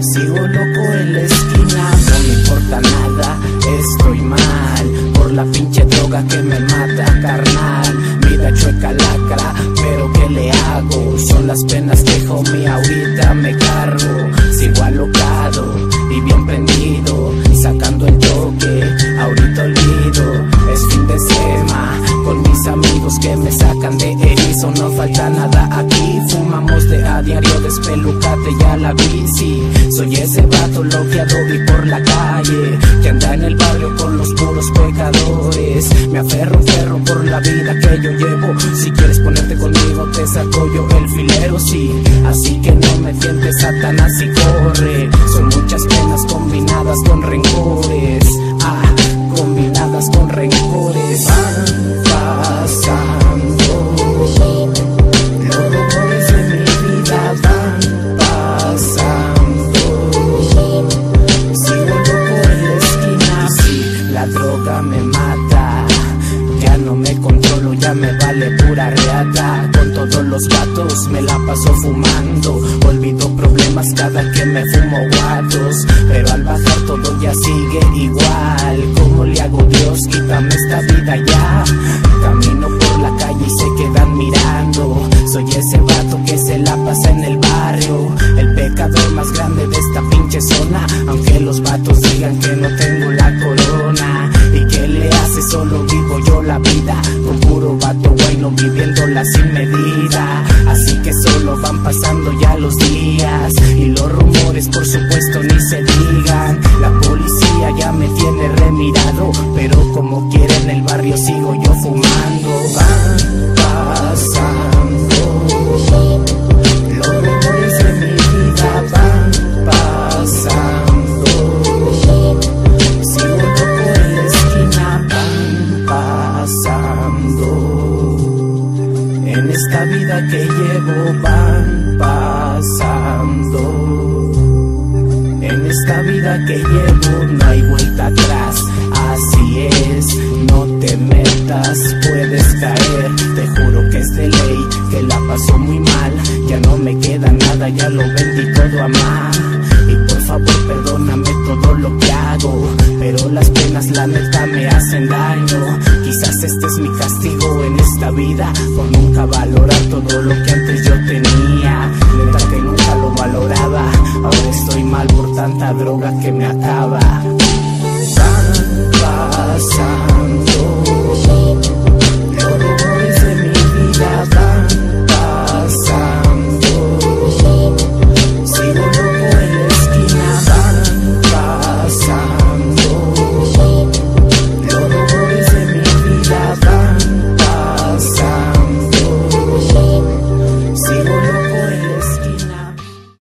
Sigo loco en la esquina, no me importa nada, estoy mal. Por la pinche droga que me mata, carnal. Vida chueca lacra, pero ¿qué le hago? Son las penas que, homie, ahorita me cargo. No falta nada aquí, fumamos de a diario Despelucate ya la bici Soy ese vato loqueado y por la calle Que anda en el barrio con los puros pecadores. Me aferro, ferro por la vida que yo llevo. Si quieres ponerte conmigo te saco yo el filero, sí. Así que no me tientes Satanás y corre no me controlo, ya me vale pura reata. Con todos los gatos me la paso fumando. Olvido problemas cada que me fumo guatos. Pero al bajar todo ya sigue igual. ¿Cómo le hago Dios? Quítame esta vida ya. Camino por la calle y se quedan mirando. Soy ese vato que se la pasa en el barrio. El pecador más grande de esta pinche zona. Aunque los vatos digan que no tengo la corona. ¿Y que le hace? Solo vivo yo la vida. Con puro vato bueno viviéndola sin medida. Así que solo van pasando ya los días. Y los rumores por supuesto ni se digan. La policía ya me tiene remirado Pero como quiera en el barrio sigo yo fumando esta vida que llevo van pasando. En esta vida que llevo no hay vuelta atrás. Así es, no te metas, puedes caer. Te juro que es de ley, que la pasó muy mal. Ya no me queda nada, ya lo vendí todo a más. Y por favor perdóname todo lo que hago Pero las penas la neta me hacen daño. Quizás este es mi castigo en esta vida Por nunca valorar todo lo que antes